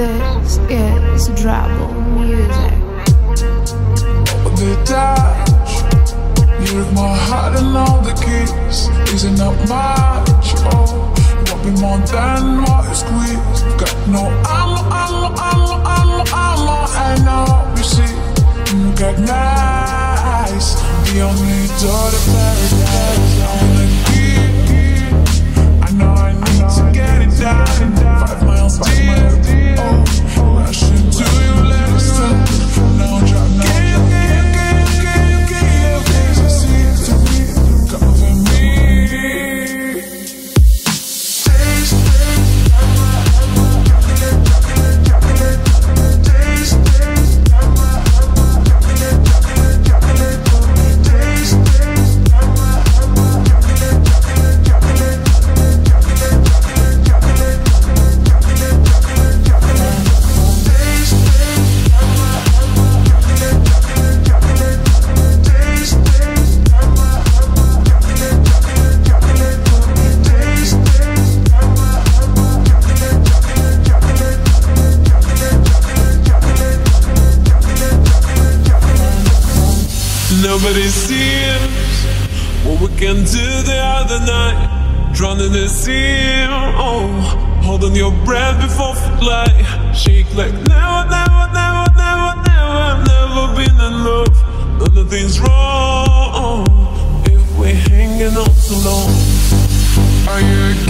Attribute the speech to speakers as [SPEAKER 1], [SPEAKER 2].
[SPEAKER 1] This is trouble music.
[SPEAKER 2] The touch, you have my heart and all the keys. Isn't that much? Oh, what be more than what you squeeze? Got no armor,
[SPEAKER 3] Nobody sees what we can do the other night. Drowning the sea, oh, holding your breath before flight. Shake like never, never, never, never, never, never been in love. Nothing's wrong if we're hanging on too long.
[SPEAKER 2] Are you